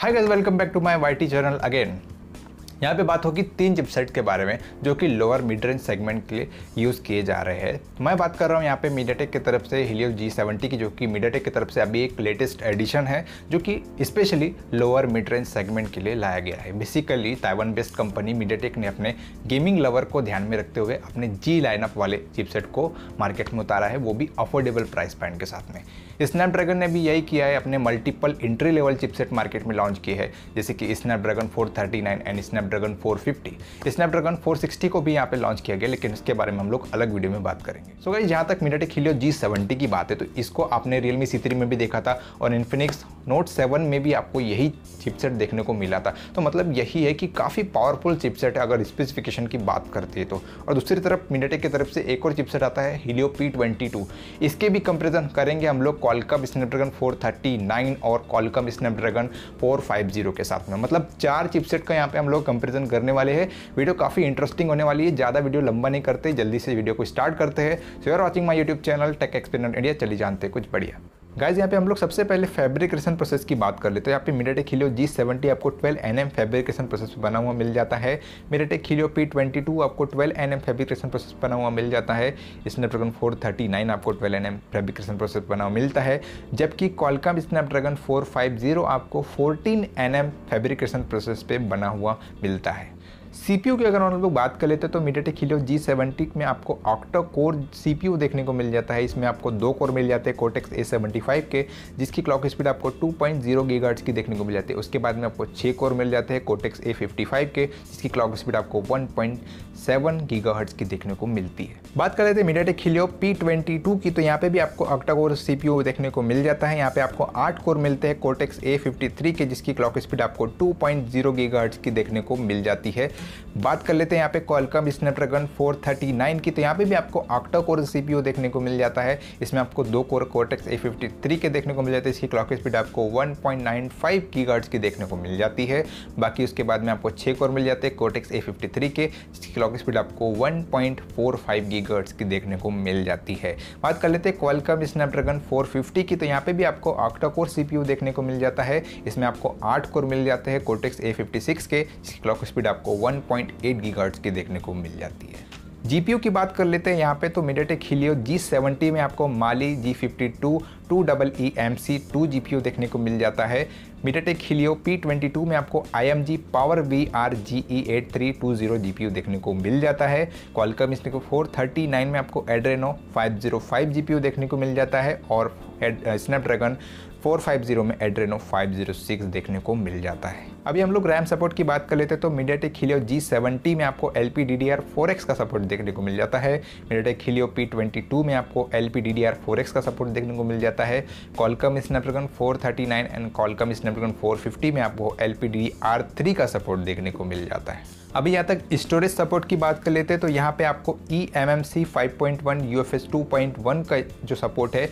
Hi guys, welcome back to my YT channel again. यहाँ पे बात होगी तीन चिपसेट के बारे में, जो कि लोअर मिड रेंज सेगमेंट के लिए यूज़ किए जा रहे हैं। मैं बात कर रहा हूँ यहाँ पे मीडियाटेक की तरफ़ से हिलियो जी सेवेंटी की, जो कि मीडियाटेक की तरफ़ से अभी एक लेटेस्ट एडिशन है, जो कि specially lower mid range segment के लिए लाया गया है। Basically Taiwan based company MediaTek ने अपने गेमिंग लवर को ध्यान में रखते हुए अपने जी लाइनअप वाले चिपसेट को मार्केट में उतारा है, वो भी अफोर्डेबल प्राइस पॉइंट के साथ में। स्नैपड्रैगन ने भी यही किया है, अपने multiple entry level chipset market में लॉन्च किए है, जैसे कि स्नैपड्रैगन 439 एंड स्नैपड्रैगन 450 स्नैपड्रैगन 460 को भी यहाँ पे लॉन्च किया गया लेकिन इसके बारे में हम लोग अलग वीडियो में बात करेंगे। सो so, जहाँ तक मीडियाटेक हिलियो जी सेवेंटी की बात है तो इसको आपने रियलमी सी में भी देखा था और इन्फिनिक्स नोट सेवन में भी आपको यही चिपसेट देखने को मिला था। तो मतलब यही है कि काफ़ी पावरफुल चिपसेट है अगर स्पेसिफिकेशन की बात करते हैं तो। और दूसरी तरफ़ मीडियाटेक की तरफ़ से एक और चिपसेट आता है हिलियो पी ट्वेंटी टू इसके भी कंपेरिजन करेंगे हम लोग कॉलकम स्नैपड्रैगन 439 और कॉलकम स्नैपड्रैगन 450 के साथ में। मतलब चार चिपसेट का यहाँ पे हम लोग कंपेरिजन करने वाले हैं। वीडियो काफ़ी इंटरेस्टिंग होने वाली है। ज़्यादा वीडियो लंबा नहीं करते, जल्दी से वीडियो को स्टार्ट करते हैं। So are watching my YouTube channel tech experiment India चली जानते कुछ बढ़िया। गाइज़ यहाँ पे हम लोग सबसे पहले फैब्रिकेशन प्रोसेस की बात कर लेते हैं। यहाँ पे मीडियाटेक खिलियो जी सेवेंटी आपको 12 एन एम फैब्रिकेशन प्रोसेस बना हुआ मिल जाता है। मीडियाटेक खिलियो पी ट्वेंटी टू आपको 12 एन एम फैब्रिकेशन प्रोसेस बना हुआ मिल जाता है। स्नैपड्रैगन 439 आपको 12 एन एम फैब्रिकेशन प्रोसेस बना हुआ मिलता है। जबकि कॉलकम स्नैपड्रैगन 450 आपको 14 एन एम फैब्रिकेशन प्रोसेस पे बना हुआ मिलता है। सीपीयू की अगर हम लोग बात कर लेते हैं तो मीडियाटेक हिलियो जी सेवेंटी में आपको ऑक्टा कोर सीपीयू देखने को मिल जाता है। इसमें आपको दो कोर मिल जाते हैं कोटेक्स ए सेवेंटी फाइव के, जिसकी क्लॉक स्पीड आपको टू पॉइंट ज़ीरो की देखने को मिल जाती है। उसके बाद में आपको छः कोर मिल जाते हैं कोटेक्स ए फिफ्टी फाइव के, जिसकी क्लॉक स्पीड आपको वन पॉइंट सेवन की देखने को मिलती है। बात कर लेते हैं MediaTek Helio P twenty two की तो यहाँ पे भी आपको ऑक्टा कोर सी देखने को मिल जाता है। यहाँ पे आपको आठ कोर मिलते हैं कोटेक्स ए फिफ्टी थ्री के, जिसकी क्लॉक स्पीड आपको टू पॉइंट ज़ीरो की देखने को मिल जाती है। बात कर लेते हैं यहाँ पे कॉलकम स्नैपड्रैगन 439 की। तो यहाँ पे भी आपको ऑक्टा कोर सीपीयू देखने को मिल जाता है। इसमें आपको दो कोर कोटेक्स ए फिफ्टी के देखने को मिल जाते हैं। इसकी क्लॉक स्पीड आपको 1.95 पॉइंट की देखने को मिल जाती है। बाकी उसके बाद में आपको छः कोर मिल जाते हैं कोटेक्स ए के। जिसकी क्लॉक स्पीड आपको 1.45 गीगार्ट्स की देखने को मिल जाती है। बात कर लेते हैं कॉलकम स्नैपड्रैगन 450 की। तो यहाँ पे भी आपको ऑक्टा कोर सीपीयू देखने को मिल जाता है। इसमें आपको आठ कोर मिल जाते हैं कोटेक्स ए के। जिसकी क्लॉक स्पीड आपको 1.8 गीगार्ट्स की देखने को मिल जाती है। जीपीयू की बात कर लेते हैं, यहाँ पे तो मीडियाटेक हिलियो जी में आपको Mali G fifty two two double E M C two G देखने को मिल जाता है। MediaTek Helio P twenty two में आपको I M G power V R G E eight three two zero G देखने को मिल जाता है। कॉलकम इसने को फोर थर्टी नाइन में आपको Adreno five zero five G देखने को मिल जाता है और स्नैपड्रैगन 450 में एड्रेनो 506 देखने को मिल जाता है। अभी हम लोग रैम सपोर्ट की बात कर लेते हैं तो मीडियाटेक हिलियो जी सेवेंटी में आपको L P D D R four X का सपोर्ट देखने को मिल जाता है। MediaTek Helio P twenty two में आपको L P D D R four X का सपोर्ट देखने को मिल जाता है। Qualcomm Snapdragon four thirty nine and Qualcomm Snapdragon four fifty में आपको L P D R three का सपोर्ट देखने को मिल जाता है। अभी यहाँ तक स्टोरेज सपोर्ट की बात कर लेते हैं तो यहाँ पे आपको E M M C five point one U F S two point one का जो सपोर्ट है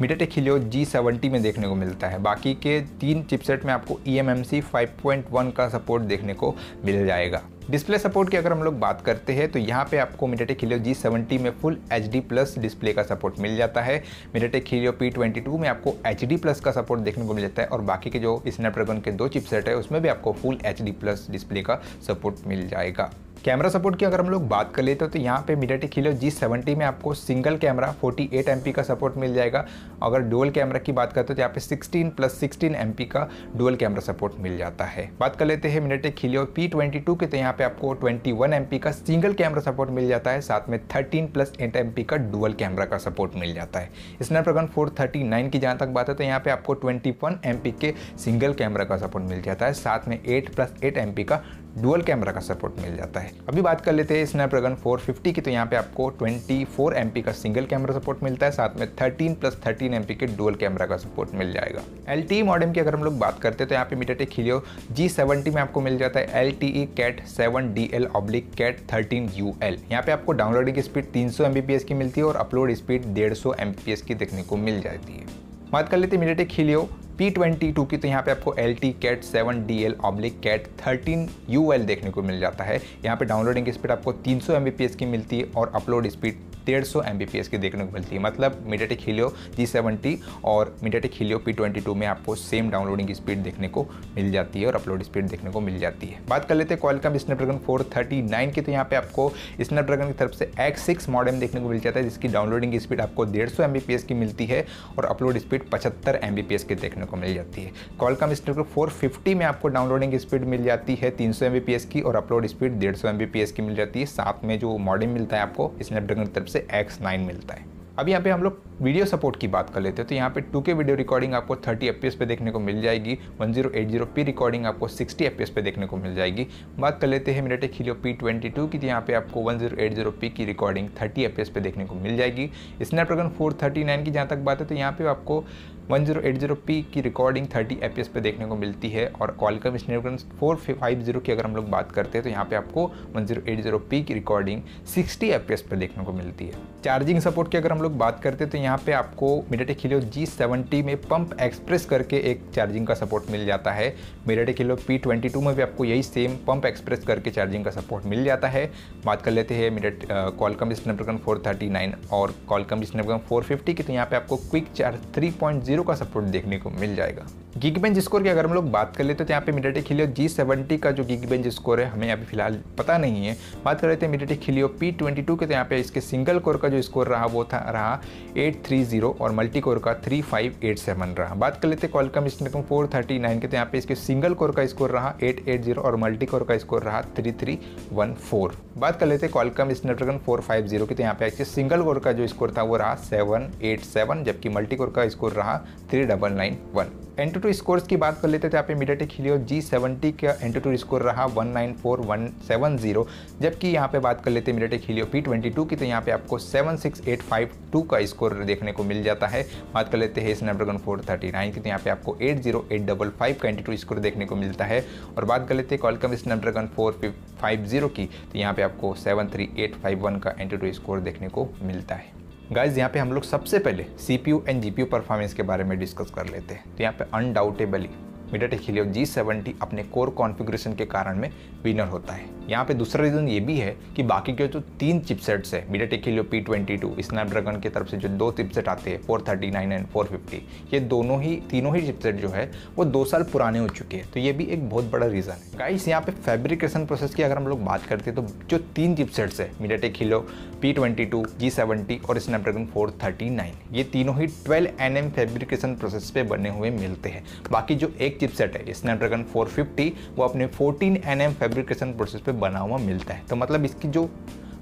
मीडियाटेक हिलियो जी सेवेंटी में देखने को मिलता है। बाकी के तीन चिपसेट में आपको E M M C five point one का सपोर्ट देखने को मिल जाएगा। डिस्प्ले सपोर्ट की अगर हम लोग बात करते हैं तो यहाँ पे आपको मीडियाटेक हिलियो जी सेवेंटी में full H D plus display का सपोर्ट मिल जाता है। MediaTek Helio P twenty two में आपको एच डी प्लस का सपोर्ट देखने को मिल जाता है और बाकी के जो स्नैपड्रैगन के दो चिपसेट है, उसमें भी आपको full H D plus display का सपोर्ट मिल जाएगा। कैमरा सपोर्ट की अगर हम लोग बात कर लेते हो तो यहाँ पे मीडियाटेक हिलियो जी सेवेंटी में आपको सिंगल कैमरा 48 एट का सपोर्ट मिल जाएगा। अगर डुअल कैमरा की बात करते हो तो यहाँ पे 16 प्लस 16 एम का डुअल कैमरा सपोर्ट मिल जाता है। बात कर लेते हैं मीडियाटेक हिलियो पी ट्वेंटी के तो यहाँ पे आपको 21 एम का सिंगल कैमरा सपोर्ट मिल जाता है। साथ में थर्टीन प्लस एट एम का डुअल कैमरा का सपोर्ट मिल जाता है। स्नैपड्रैगन फोर थर्टी नाइन की जहाँ तक बात है तो यहाँ पे आपको ट्वेंटी वन एम के सिंगल कैमरा का सपोर्ट मिल जाता है। साथ में एट प्लस एट एम का डुअल कैमरा का सपोर्ट मिल जाता है। अभी बात कर लेते हैं स्नैपड्रैगन 450 की तो यहाँ पे आपको 24 फोर का सिंगल कैमरा सपोर्ट मिलता है, साथ में 13 प्लस 13 एम के डुअल कैमरा का सपोर्ट मिल जाएगा। एल टी मॉडम की अगर हम लोग बात करते हैं तो यहाँ पे मीडियाटेक हिलियो जी सेवेंटी में आपको मिल जाता है L T E cat seven D L oblique cat thirteen U L यहाँ पे आपको डाउनलोडिंग की स्पीड तीन सौ की मिलती है और अपलोड स्पीड डेढ़ सौ की देखने को मिल जाती है। बात कर लेते हैं MediaTek Helio P twenty two की तो यहाँ पे आपको L T cat seven D L oblique cat thirteen U L देखने को मिल जाता है। यहाँ पे डाउनलोडिंग स्पीड आपको तीन सौ एम बी पी एस की मिलती है और अपलोड स्पीड डेढ़ सौ एम की देखने को मिलती है। मतलब मीडियाटेक हीलियो जी सेवेंटी और MediaTek Helio P twenty two में आपको सेम डाउनलोडिंग स्पीड देखने को मिल जाती है और अपलोड स्पीड देखने को मिल जाती है। बात कर लेते हैं कॉलकम स्नैपड्रैगन 439 की तो यहाँ पे आपको स्नैपड्रैगन की तरफ़ से एक्स सिक्स मॉडम देखने को मिल जाता है, जिसकी डाउनलोडिंग स्पीड आपको डेढ़ सौ की मिलती है और अपलोड स्पीड पचहत्तर एम के देखने को मिल जाती है। कॉलकम स्नैपड्रैगन 450 में आपको डाउनलोडिंग स्पीड मिल जाती है तीन सौ की और अपलोड स्पीड डेढ़ सौ की मिल जाती है। साथ में जो मॉडम मिलता है आपको स्नैपड्रैगन की तरफ़ से एक्स नाइन मिलता है। अब यहाँ पे हम लोग वीडियो सपोर्ट की बात कर लेते हैं तो यहाँ पे 2K वीडियो रिकॉर्डिंग आपको 30 एफ़ पे देखने को मिल जाएगी 1080p रिकॉर्डिंग आपको 60 एफ़ पे देखने को मिल जाएगी। बात कर लेते हैं टेक हीलियो P22 की तो यहाँ पे आपको 1080p की रिकॉर्डिंग 30 एफ़ पे देखने को मिल जाएगी। स्नैपड्रैगन 439 की जहाँ तक बात है तो यहाँ पे आपको 1080p की रिकॉर्डिंग 30 एफ़ पे देखने को मिलती है और कॉलकम स्नैपड्रैगन 450 की अगर हम लोग बात करते हैं तो यहाँ पे आपको 1080p की रिकॉर्डिंग 60 एफ़ पे देखने को मिलती है। चार्जिंग सपोर्ट की अगर हम लोग बात करते हैं तो यहाँ पे आपको मीडियाटेक हिलो जी सेवेंटी में पंप एक्सप्रेस करके एक चार्जिंग का सपोर्ट मिल जाता है। मीडियाटेक हिलो पी ट्वेंटी टू में भी आपको यही सेम पंप एक्सप्रेस करके चार्जिंग का सपोर्ट मिल जाता है। बात कर लेते हैं मीडिया कॉलकम स्नैपड्रैगन 439 और कॉलकम स्नैपड्रैगन 450 की तो यहाँ पे आपको क्विक चार्ज 3.0 का सपोर्ट देखने को मिल जाएगा। गिग बेंच स्कोर की अगर हम लोग बात कर लेते तो यहाँ पे मीडियाटेक हिलियो जी सेवेंटी का जो गिग बेंच स्कोर है, हमें अभी फ़िलहाल पता नहीं है। बात कर लेते हैं MediaTek Helio P twenty two के तो यहाँ पे इसके सिंगल कोर का जो स्कोर रहा वो था, रहा एट थ्री ज़ीरो और मल्टी कोर का थ्री फाइव एट सेवन रहा। बात कर लेते हैं Qualcomm Snapdragon four thirty nine के तो यहाँ पे इसके सिंगल कोर का स्कोर रहा एट एट ज़ीरो और मल्टी कोर का स्कोर रहा थ्री थ्री वन फोर। बात कर लेते हैं Qualcomm Snapdragon four five zero की तो यहाँ पे इसके सिंगल कोर का जो स्कोर था वो रहा सेवन एट सेवन, जबकि मल्टी कोर का स्कोर रहा three double nine one. AnTuTu scores की बात कर लेते थे यहाँ पे मीडियाटेक हिलियो जी सेवेंटी का एन टू स्कोर रहा one nine four one seven zero जबकि यहाँ पे बात कर लेते हैं MediaTek Helio P twenty two की तो यहाँ पे आपको seven six eight five two का स्कोर देखने को मिल जाता है। बात कर लेते हैं स्नैपड्रैगन फोर थर्टी नाइन की तो यहाँ पे आपको eight zero eight double five का एन टू स्कोर देखने को मिलता है। और बात कर लेते हैं Qualcomm Snapdragon four five zero की तो यहाँ पे आपको seven three eight five one का एंटी टू स्कोर देखने को मिलता है। गाइज़ यहाँ पे हम लोग सबसे पहले C P U and G P U performance के बारे में डिस्कस कर लेते हैं। तो यहाँ पे undoubtedly MediaTek Helio G seventy अपने कोर कॉन्फ़िगरेशन के कारण में विनर होता है। यहाँ पे दूसरा रीज़न ये भी है कि बाकी के जो तीन चिपसेट्स है MediaTek Helio P twenty two Snapdragon की तरफ़ से जो दो चिपसेट आते हैं four thirty nine and four fifty ये दोनों ही, तीनों ही चिपसेट जो है, वो दो साल पुराने हो चुके हैं। तो ये भी एक बहुत बड़ा रीज़न है। गाइस यहाँ पे फैब्रिकेशन प्रोसेस की अगर हम लोग बात करते हैं तो जो तीन चिपसेट्स है MediaTek Helio P twenty two G seventy और स्नैपड्रैगन फोर थर्टी नाइन ये तीनों ही twelve N M fabrication process पे बने हुए मिलते हैं। बाकी जो एक चिपसेट है स्नैपड्रैगन 450 वो अपने 14 एन फेब्रिकेशन प्रोसेस पे बना हुआ मिलता है। तो मतलब इसकी जो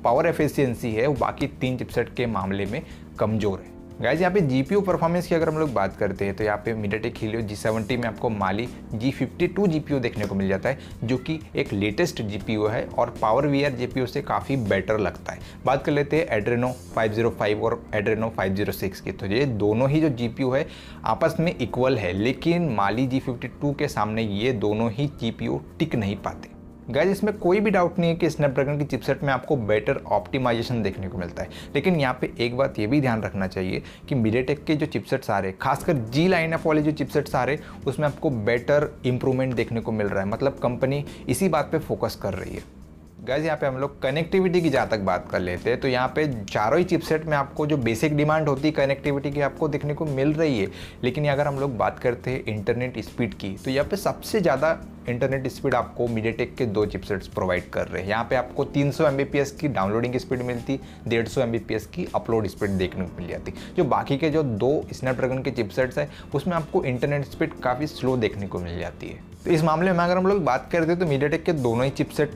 पावर एफिशिएंसी है, वो बाकी तीन चिपसेट के मामले में कमज़ोर है। गाइज़ यहाँ पे जी पी परफॉर्मेंस की अगर हम लोग बात करते हैं तो यहाँ पे मीडियाटेक हीलियो जी सेवेंटी में आपको Mali G fifty to G देखने को मिल जाता है, जो कि एक लेटेस्ट जी है और पावर वी आर से काफ़ी बेटर लगता है। बात कर लेते हैं एड्रेनो 505 और एड्रेनो 506 की। तो ये दोनों ही जो जी है, आपस में इक्वल है, लेकिन माली जी के सामने ये दोनों ही जी टिक नहीं पाते। गैज इसमें कोई भी डाउट नहीं है कि स्नैपड्रैगन की चिपसेट में आपको बेटर ऑप्टिमाइजेशन देखने को मिलता है। लेकिन यहाँ पे एक बात ये भी ध्यान रखना चाहिए कि मीडियाटेक के जो चिपसेट्स आ रहे हैं, खासकर जी लाइन एफ़ वाले जो चिपसेट्स आ रहे हैं, उसमें आपको बेटर इंप्रूवमेंट देखने को मिल रहा है। मतलब कंपनी इसी बात पर फोकस कर रही है। गैस यहाँ पे हम लोग कनेक्टिविटी की जहाँ तक बात कर लेते हैं तो यहाँ पे चारों ही चिपसेट में आपको जो बेसिक डिमांड होती है कनेक्टिविटी की आपको देखने को मिल रही है। लेकिन अगर हम लोग बात करते हैं इंटरनेट स्पीड की तो यहाँ पे सबसे ज़्यादा इंटरनेट स्पीड आपको मीडियाटेक के दो चिपसेट्स प्रोवाइड कर रहे हैं। यहाँ पे आपको 300 सौ की डाउनलोडिंग स्पीड मिलती, डेढ़ सौ की अपलोड स्पीड देखने को मिल जाती। जो बाकी के जो दो स्नैपड्रैगन के चिपसेट्स हैं, उसमें आपको इंटरनेट स्पीड काफ़ी स्लो देखने को मिल जाती है। तो इस मामले में अगर हम लोग बात करते हैं तो मीडियाटेक के दोनों ही चिपसेट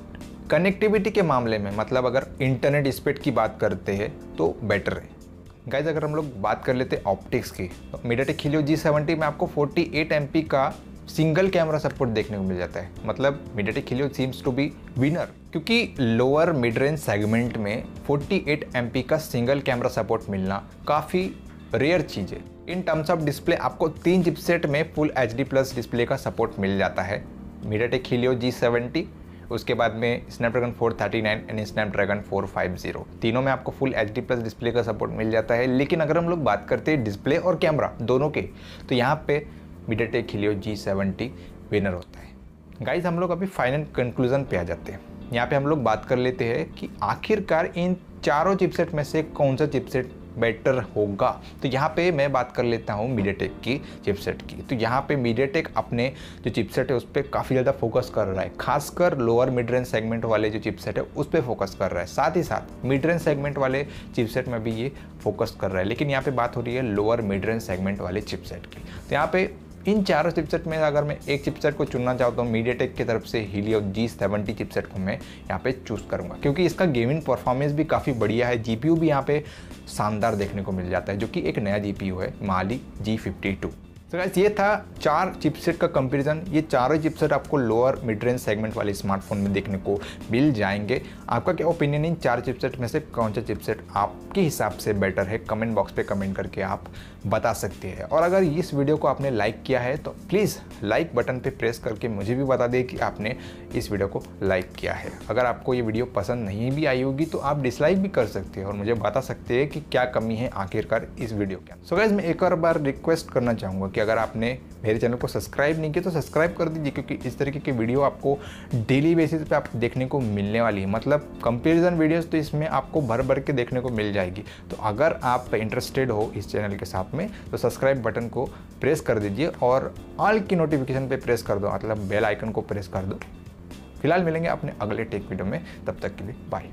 कनेक्टिविटी के मामले में मतलब अगर इंटरनेट स्पीड की बात करते हैं तो बेटर है। गाइज़ अगर हम लोग बात कर लेते हैं ऑप्टिक्स की तो मीडियाटेक खिलियो जी सेवेंटी में आपको 48 एम का सिंगल कैमरा सपोर्ट देखने को मिल जाता है। मतलब MediaTek Helio seems to be winner क्योंकि लोअर मिड रेंज सेगमेंट में 48 एम का सिंगल कैमरा सपोर्ट मिलना काफ़ी रेयर चीज़ है। इन टर्म्स ऑफ़ डिस्प्ले आपको तीन चिपसेट में फुल एच प्लस डिस्प्ले का सपोर्ट मिल जाता है। मीडियाटेक खिलियो जी सेवेंटी उसके बाद में स्नैपड्रैगन 439 एंड स्नैपड्रैगन 450 तीनों में आपको फुल एचडी प्लस डिस्प्ले का सपोर्ट मिल जाता है। लेकिन अगर हम लोग बात करते हैं डिस्प्ले और कैमरा दोनों के तो यहाँ पे MediaTek Helio G seventy winner होता है। गाइज़ हम लोग अभी फाइनल कंक्लूजन पे आ जाते हैं। यहाँ पे हम लोग बात कर लेते हैं कि आखिरकार इन चारों चिपसेट में से कौन सा चिपसेट बेटर होगा। तो यहाँ पे मैं बात कर लेता हूँ मीडियाटेक की चिपसेट की। तो यहाँ पे मीडियाटेक अपने जो चिपसेट है, उस पर काफ़ी ज़्यादा फोकस कर रहा है। खासकर लोअर मिड रेंज सेगमेंट वाले जो चिपसेट है, उस पर फोकस कर रहा है। साथ ही साथ मिड रेंज सेगमेंट वाले चिपसेट में भी ये फोकस कर रहा है। लेकिन यहाँ पर बात हो रही है लोअर मिड रेंज सेगमेंट वाले चिपसेट की। तो यहाँ पे इन चारों चिपसेट में अगर मैं एक चिपसेट को चुनना चाहता हूँ मीडियाटेक की तरफ़ से हीलियो जी सेवेंटी चिपसेट को मैं यहाँ पे चूज़ करूँगा। क्योंकि इसका गेमिंग परफॉर्मेंस भी काफ़ी बढ़िया है। जीपीयू भी यहाँ पे शानदार देखने को मिल जाता है, जो कि एक नया जीपीयू है माली जी फिफ्टी टू तो गाइस ये था चार चिपसेट का कंपैरिजन ये चारों चिपसेट आपको लोअर मिड रेंज सेगमेंट वाले स्मार्टफ़ोन में देखने को मिल जाएँगे। आपका क्या ओपिनियन इन चार चिपसेट में से कौन सा चिपसेट आपके हिसाब से बेटर है? कमेंट बॉक्स पे कमेंट करके आप बता सकते हैं। और अगर इस वीडियो को आपने लाइक किया है तो प्लीज़ लाइक बटन पे प्रेस करके मुझे भी बता दें कि आपने इस वीडियो को लाइक किया है। अगर आपको ये वीडियो पसंद नहीं भी आई होगी तो आप डिसलाइक भी कर सकते हैं और मुझे बता सकते हैं कि क्या कमी है आखिरकार इस वीडियो के सो गैस मैं एक और बार रिक्वेस्ट करना चाहूँगा कि अगर आपने मेरे चैनल को सब्सक्राइब नहीं किया तो सब्सक्राइब कर दीजिए, क्योंकि इस तरीके की वीडियो आपको डेली बेसिस पे आप देखने को मिलने वाली है। मतलब कंपेरिजन वीडियोस तो इसमें आपको भर भर के देखने को मिल जाएगी। तो अगर आप इंटरेस्टेड हो इस चैनल के साथ में तो सब्सक्राइब बटन को प्रेस कर दीजिए और ऑल की नोटिफिकेशन पे प्रेस कर दो मतलब बेल आइकन को प्रेस कर दो। फ़िलहाल मिलेंगे अपने अगले टेक वीडियो में, तब तक के लिए बाय